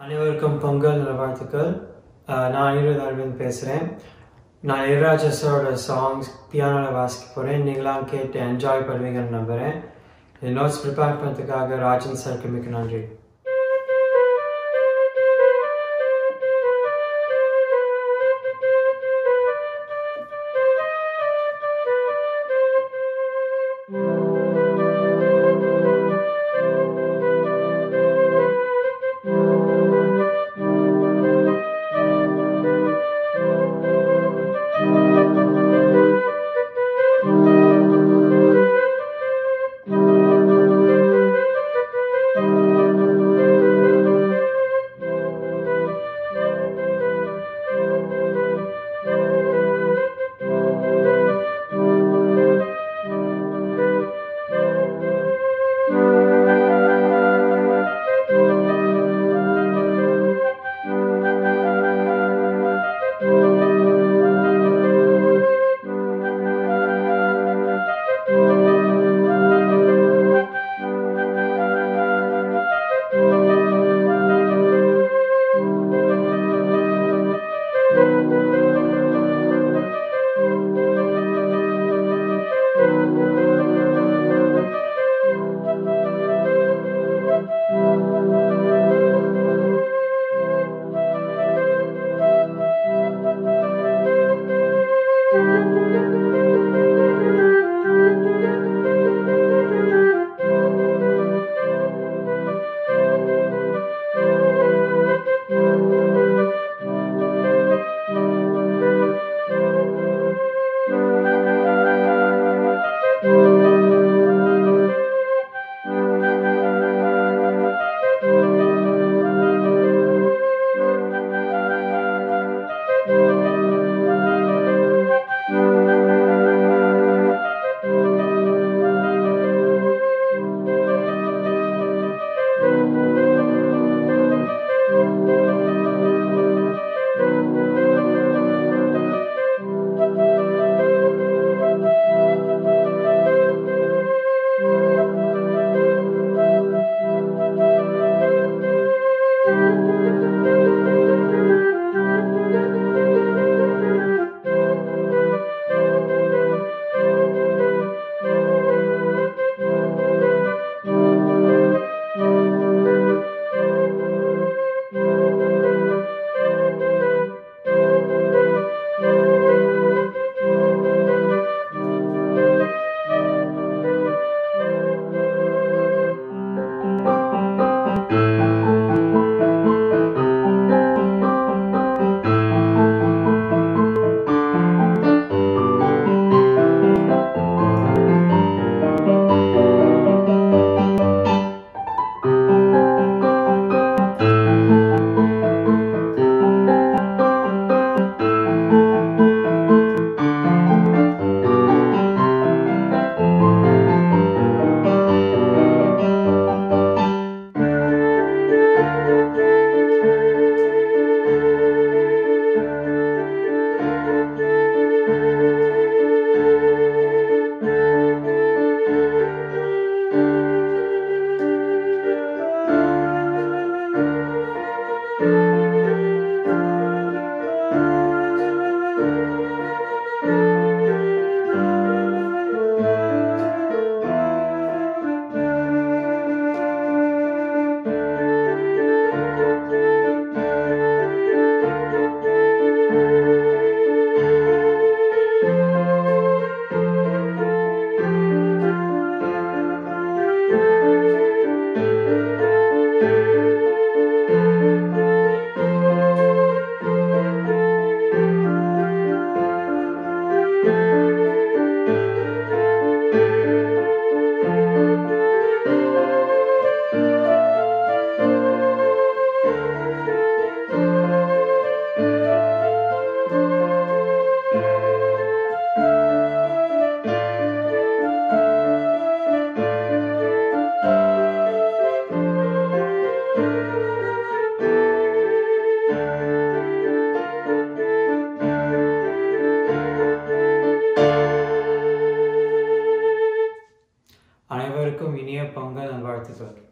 அனைவருக்கும் பொங்கல் நல்வாழ்த்துக்கள். நான் அனிருத் அரவிந்த் பேசுகிறேன் நான் இளையராஜா சாரோட சாங்ஸ் பியானோவில் வாசிக்க போகிறேன் நீங்களாம் கேட்டு என்ஜாய் பண்ணுவீங்கன்னு நம்புகிறேன் நோட்ஸ் ப்ரிப்பேர் பண்ணுறதுக்காக ராஜன் சாருக்கு மிக்க நன்றி. pongan al Bartisol.